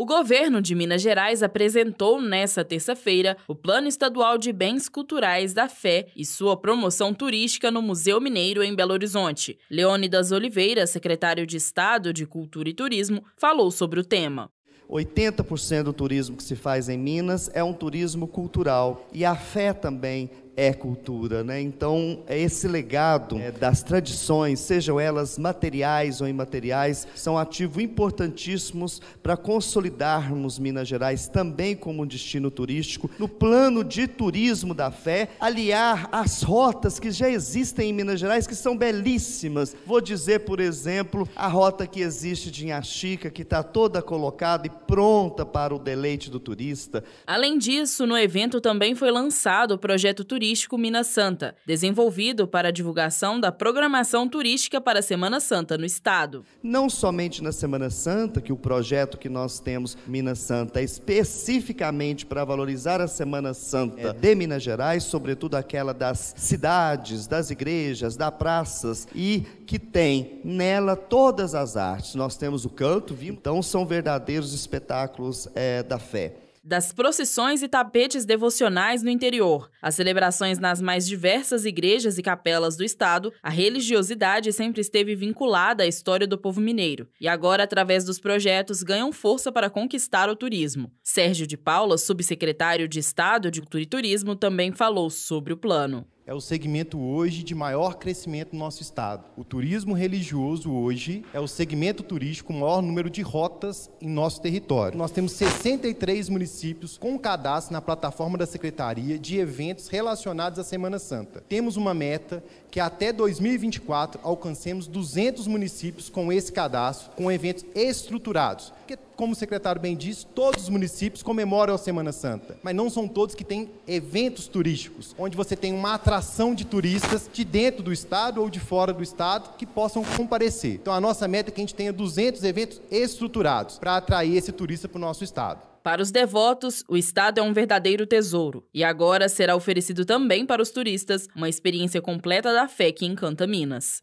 O governo de Minas Gerais apresentou nesta terça-feira o Plano Estadual de Bens Culturais da Fé e sua promoção turística no Museu Mineiro em Belo Horizonte. Leônidas Oliveira, secretário de Estado de Cultura e Turismo, falou sobre o tema. 80% do turismo que se faz em Minas é um turismo cultural e a fé também é cultura, né? Então, é esse legado é, das tradições, sejam elas materiais ou imateriais, são ativos importantíssimos para consolidarmos Minas Gerais também como um destino turístico, no plano de turismo da fé, aliar as rotas que já existem em Minas Gerais, que são belíssimas. Vou dizer, por exemplo, a rota que existe de Inhaxica, que está toda colocada e pronta para o deleite do turista. Além disso, no evento também foi lançado o projeto turístico Turístico Minas Santa, desenvolvido para a divulgação da programação turística para a Semana Santa no estado. Não somente na Semana Santa, que o projeto que nós temos Minas Santa é especificamente para valorizar a Semana Santa de Minas Gerais, sobretudo aquela das cidades, das igrejas, das praças e que tem nela todas as artes. Nós temos o canto, então são verdadeiros espetáculos é, da fé das procissões e tapetes devocionais no interior, as celebrações nas mais diversas igrejas e capelas do estado, a religiosidade sempre esteve vinculada à história do povo mineiro e agora, através dos projetos, ganham força para conquistar o turismo. Sérgio de Paula, subsecretário de Estado de Cultura e Turismo, também falou sobre o plano é o segmento hoje de maior crescimento no nosso estado. O turismo religioso hoje é o segmento turístico com maior número de rotas em nosso território. Nós temos 63 municípios com cadastro na plataforma da Secretaria de eventos relacionados à Semana Santa. Temos uma meta que até 2024 alcancemos 200 municípios com esse cadastro, com eventos estruturados. Porque, como o secretário bem disse, todos os municípios comemoram a Semana Santa, mas não são todos que têm eventos turísticos, onde você tem uma atração de turistas de dentro do estado ou de fora do estado que possam comparecer. Então, a nossa meta é que a gente tenha 200 eventos estruturados para atrair esse turista para o nosso estado. Para os devotos, o estado é um verdadeiro tesouro e agora será oferecido também para os turistas uma experiência completa da fé que encanta Minas.